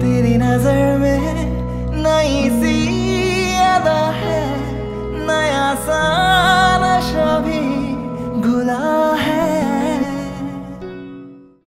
The.